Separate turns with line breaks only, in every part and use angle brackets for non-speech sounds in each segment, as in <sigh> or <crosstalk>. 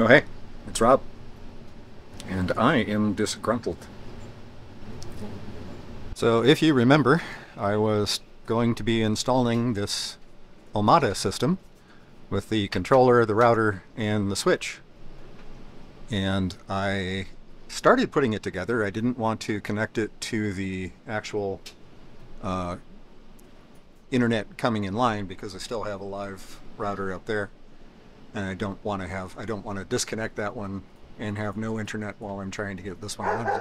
Oh, hey, it's Rob. And I am disgruntled. So, if you remember, I was going to be installing this Omada system with the controller, the router, and the switch. And I started putting it together. I didn't want to connect it to the actual uh, internet coming in line because I still have a live router up there and I don't want to have I don't want to disconnect that one and have no internet while I'm trying to get this one running.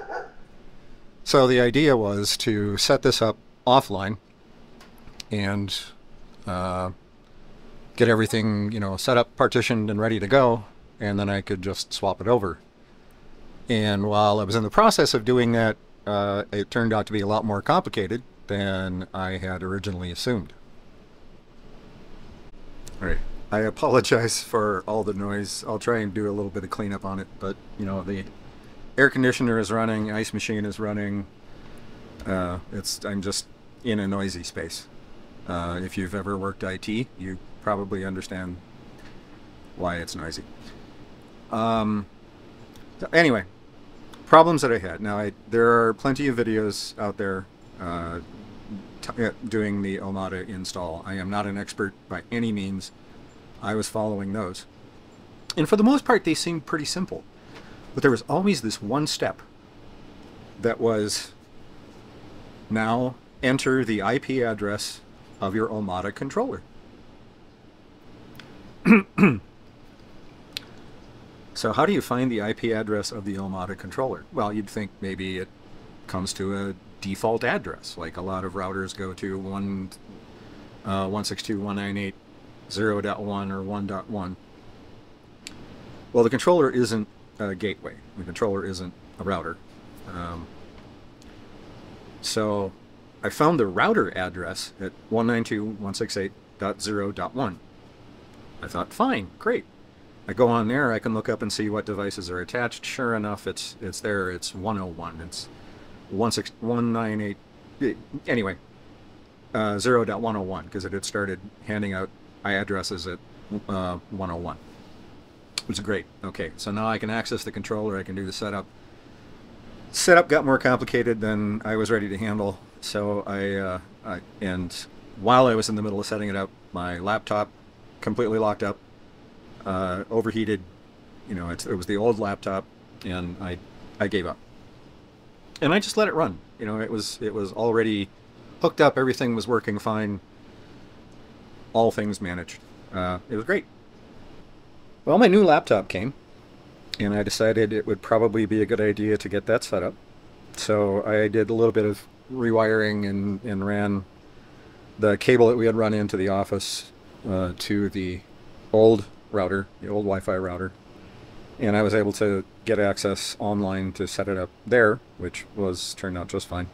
So the idea was to set this up offline and uh, get everything you know set up, partitioned, and ready to go, and then I could just swap it over. And while I was in the process of doing that, uh, it turned out to be a lot more complicated than I had originally assumed. All right. I apologize for all the noise. I'll try and do a little bit of cleanup on it, but you know the air conditioner is running, ice machine is running. Uh, it's I'm just in a noisy space. Uh, if you've ever worked IT, you probably understand why it's noisy. Um, anyway, problems that I had. Now, I, there are plenty of videos out there uh, doing the Omada install. I am not an expert by any means. I was following those. And for the most part, they seemed pretty simple. But there was always this one step that was now enter the IP address of your Omada controller. <clears throat> so how do you find the IP address of the Omada controller? Well, you'd think maybe it comes to a default address, like a lot of routers go to 1, uh, 192.198 0.1 or 1.1. Well, the controller isn't a gateway. The controller isn't a router. Um, so I found the router address at 192.168.0.1. I thought, fine, great. I go on there, I can look up and see what devices are attached. Sure enough, it's it's there. It's 101. It's 198. Anyway, uh, 0.101 because it had started handing out addresses at uh, 101. Which is great. Okay, so now I can access the controller, I can do the setup. Setup got more complicated than I was ready to handle, so I, uh, I and while I was in the middle of setting it up, my laptop completely locked up, uh, overheated. You know, it was the old laptop, and I, I gave up. And I just let it run. You know, it was it was already hooked up. Everything was working fine all things managed. Uh, it was great. Well, my new laptop came, and I decided it would probably be a good idea to get that set up. So I did a little bit of rewiring and, and ran the cable that we had run into the office uh, to the old router, the old Wi-Fi router, and I was able to get access online to set it up there, which was turned out just fine.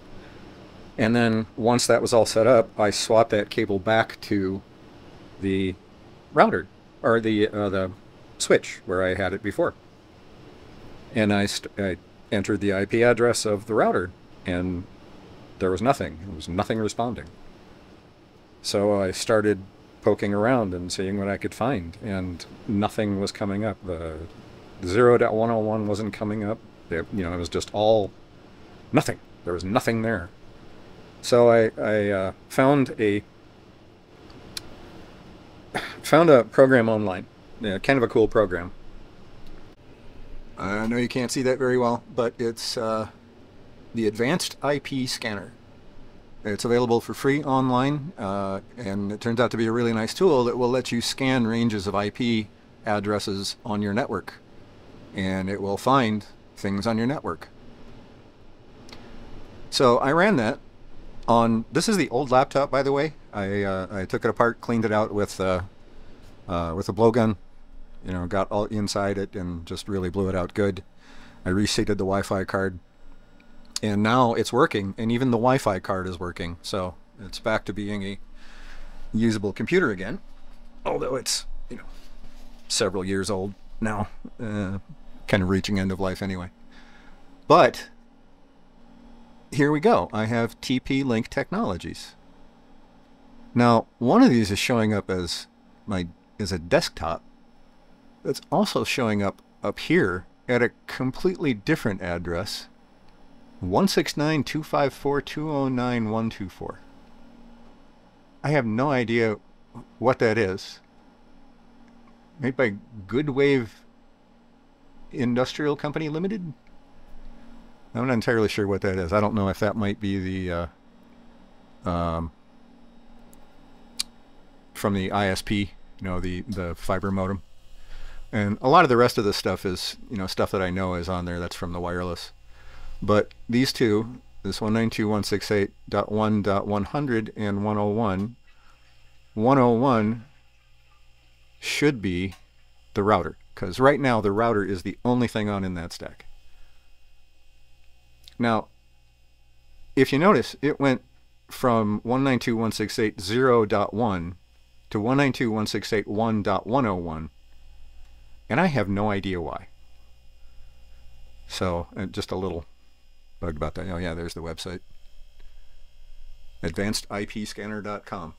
And then once that was all set up, I swapped that cable back to the router or the uh, the switch where I had it before. And I, I entered the IP address of the router, and there was nothing. There was nothing responding. So I started poking around and seeing what I could find, and nothing was coming up. The 0.101 wasn't coming up. It, you know, it was just all nothing. There was nothing there. So I, I uh, found a found a program online. Yeah, kind of a cool program. I know you can't see that very well, but it's uh, the Advanced IP Scanner. It's available for free online, uh, and it turns out to be a really nice tool that will let you scan ranges of IP addresses on your network. And it will find things on your network. So I ran that on, this is the old laptop, by the way. I, uh, I took it apart, cleaned it out with uh, uh, with a blowgun. You know, got all inside it and just really blew it out good. I reseated the Wi-Fi card, and now it's working, and even the Wi-Fi card is working. So it's back to being a usable computer again, although it's you know several years old now, uh, kind of reaching end of life anyway. But here we go. I have TP-Link Technologies. Now, one of these is showing up as my is a desktop that's also showing up up here at a completely different address 169-254-209-124. I have no idea what that is. Made by Goodwave Industrial Company Limited? I'm not entirely sure what that is. I don't know if that might be the uh, um, from the ISP, you know, the the fiber modem. And a lot of the rest of the stuff is, you know, stuff that I know is on there that's from the wireless. But these two, this 192.168.1.100 and 101, 101 should be the router. Because right now the router is the only thing on in that stack. Now, if you notice, it went from 192.168.0.1 to 192.168.1.101 and I have no idea why. So, uh, just a little bugged about that. Oh yeah, there's the website. AdvancedIPScanner.com.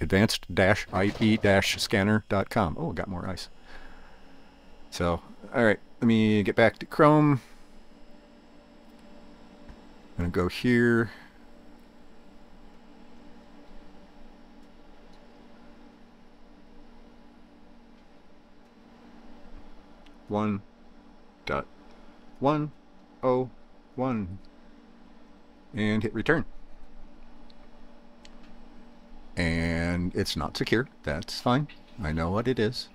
Advanced-IP-scanner.com. Oh, got more ice. So, all right, let me get back to Chrome. I'm going to go here. One dot one oh one and hit return. And it's not secure. That's fine. I know what it is.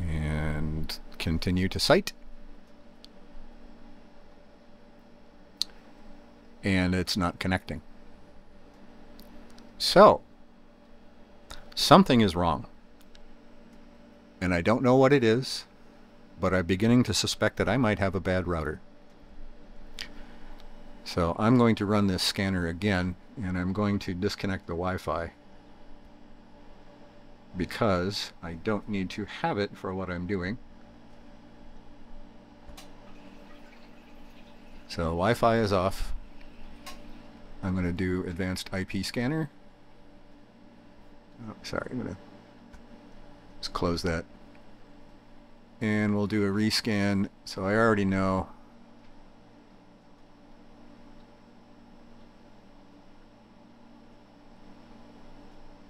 And continue to site. And it's not connecting. So, something is wrong. And I don't know what it is, but I'm beginning to suspect that I might have a bad router. So I'm going to run this scanner again, and I'm going to disconnect the Wi-Fi because I don't need to have it for what I'm doing. So Wi-Fi is off. I'm going to do advanced IP scanner. Oh, sorry, I'm going to just close that. And we'll do a rescan. So I already know.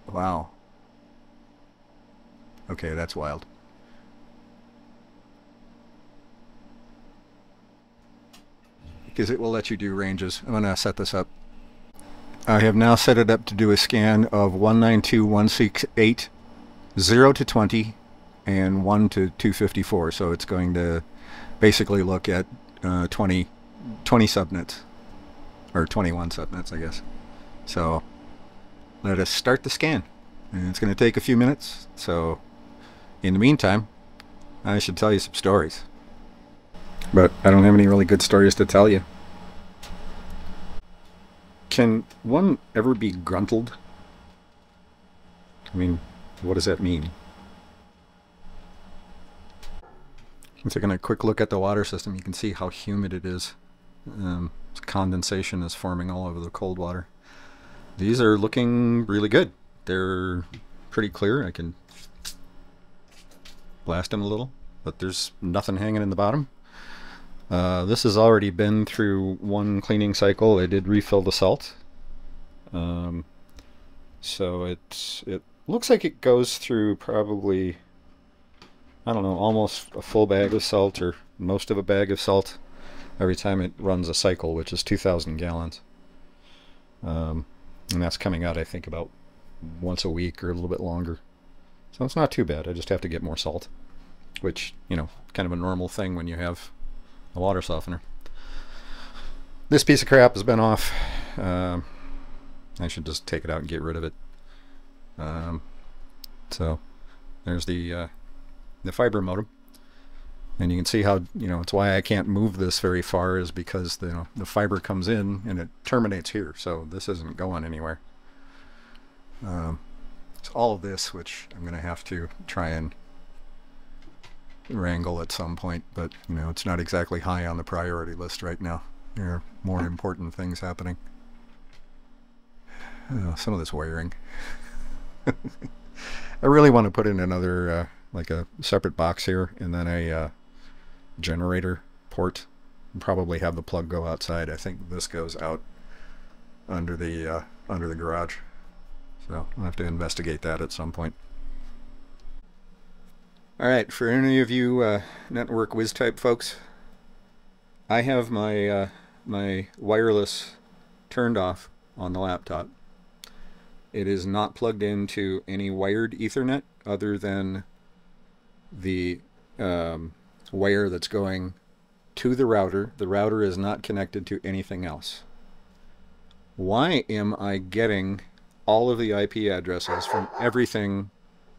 Wow. Okay, that's wild. Because it will let you do ranges. I'm going to set this up. I have now set it up to do a scan of 192.168, 0 to 20, and 1 to 254. So it's going to basically look at uh, 20, 20 subnets, or 21 subnets, I guess. So let us start the scan. And it's going to take a few minutes. So in the meantime, I should tell you some stories. But I don't have any really good stories to tell you. Can one ever be gruntled? I mean, what does that mean? Taking a quick look at the water system, you can see how humid it is. Um, condensation is forming all over the cold water. These are looking really good. They're pretty clear. I can blast them a little, but there's nothing hanging in the bottom. Uh, this has already been through one cleaning cycle. I did refill the salt. Um, so it, it looks like it goes through probably, I don't know, almost a full bag of salt or most of a bag of salt every time it runs a cycle, which is 2,000 gallons. Um, and that's coming out, I think, about once a week or a little bit longer. So it's not too bad. I just have to get more salt, which, you know, kind of a normal thing when you have a water softener. This piece of crap has been off. Um, I should just take it out and get rid of it. Um, so there's the uh, the fiber modem, and you can see how you know it's why I can't move this very far is because the you know, the fiber comes in and it terminates here, so this isn't going anywhere. Um, it's all of this which I'm going to have to try and wrangle at some point, but you know it's not exactly high on the priority list right now. There are more important things happening. oh, some of this wiring. <laughs> I really want to put in another, uh, like a separate box here, and then a uh, generator port. And probably have the plug go outside. I think this goes out under the uh, under the garage. So I'll have to investigate that at some point. All right, for any of you uh, network whiz type folks, I have my uh, my wireless turned off on the laptop. It is not plugged into any wired Ethernet other than the um, wire that's going to the router. The router is not connected to anything else. Why am I getting all of the IP addresses from everything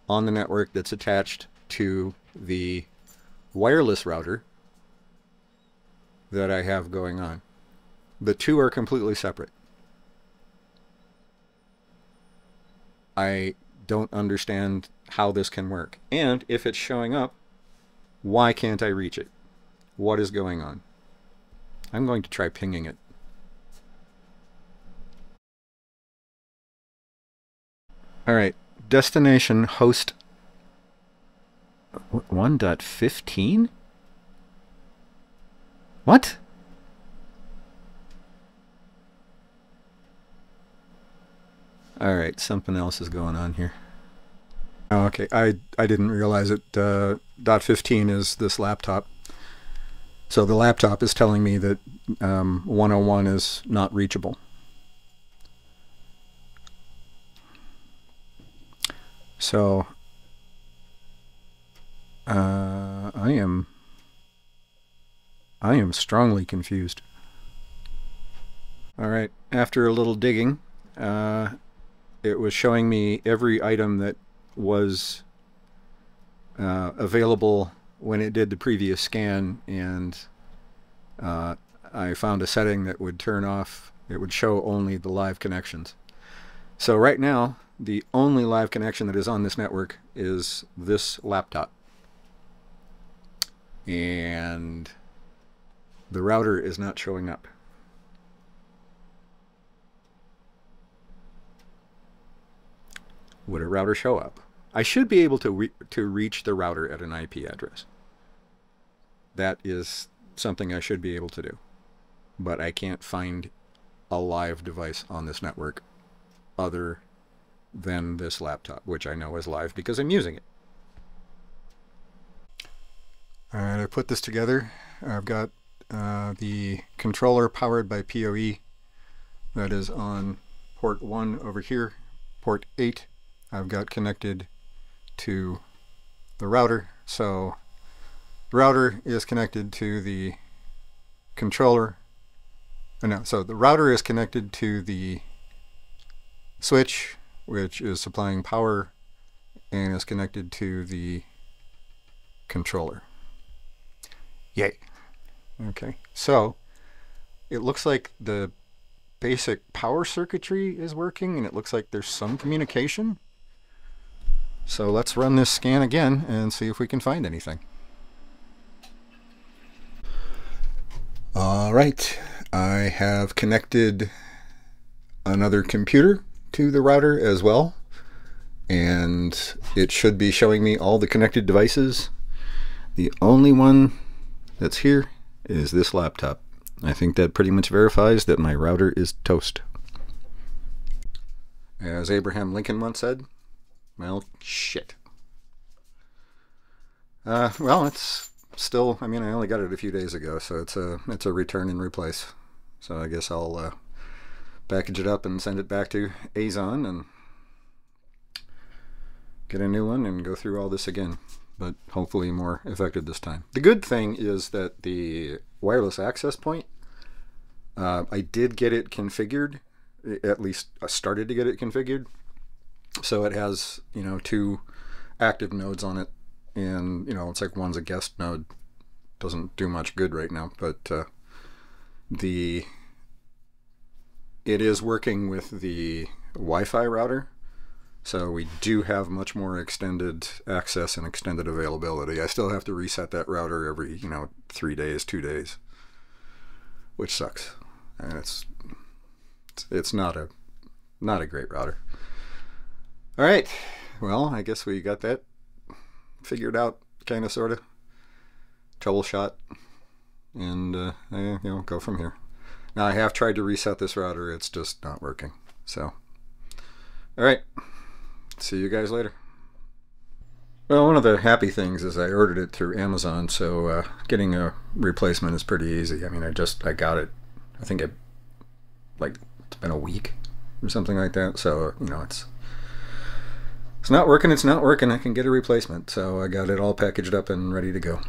on the network that's attached to the wireless router that I have going on? The two are completely separate. I don't understand how this can work. And if it's showing up, why can't I reach it? What is going on? I'm going to try pinging it. All right, destination host 1.15? What? All right, something else is going on here. Oh, okay, I I didn't realize it. Uh, dot 15 is this laptop. So the laptop is telling me that um, 101 is not reachable. So uh, I am I am strongly confused. All right, after a little digging, uh, it was showing me every item that was uh, available when it did the previous scan and uh, I found a setting that would turn off it would show only the live connections so right now the only live connection that is on this network is this laptop and the router is not showing up would a router show up? I should be able to, re to reach the router at an IP address. That is something I should be able to do. But I can't find a live device on this network other than this laptop, which I know is live because I'm using it. Alright, I put this together. I've got uh, the controller powered by PoE that is on port 1 over here, port 8 I've got connected to the router. So the router is connected to the controller. Oh, no, so the router is connected to the switch, which is supplying power and is connected to the controller. Yay. Okay, so it looks like the basic power circuitry is working and it looks like there's some communication. So let's run this scan again and see if we can find anything. All right, I have connected another computer to the router as well. And it should be showing me all the connected devices. The only one that's here is this laptop. I think that pretty much verifies that my router is toast. As Abraham Lincoln once said, well, shit. Uh, well, it's still. I mean, I only got it a few days ago, so it's a it's a return and replace. So I guess I'll uh, package it up and send it back to Amazon and get a new one and go through all this again. But hopefully more effective this time. The good thing is that the wireless access point, uh, I did get it configured. At least I started to get it configured so it has, you know, two active nodes on it. And, you know, it's like one's a guest node. Doesn't do much good right now, but uh, the it is working with the Wi-Fi router. So we do have much more extended access and extended availability. I still have to reset that router every, you know, three days, two days, which sucks. And it's it's not a not a great router. All right. Well, I guess we got that figured out, kind of, sort of. Troubleshot. And, uh, you know, go from here. Now, I have tried to reset this router. It's just not working. So, all right. See you guys later. Well, one of the happy things is I ordered it through Amazon, so uh, getting a replacement is pretty easy. I mean, I just I got it. I think it like it's been a week or something like that. So you know, it's it's not working. It's not working. I can get a replacement. So I got it all packaged up and ready to go.